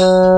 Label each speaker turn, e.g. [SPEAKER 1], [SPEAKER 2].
[SPEAKER 1] Uh,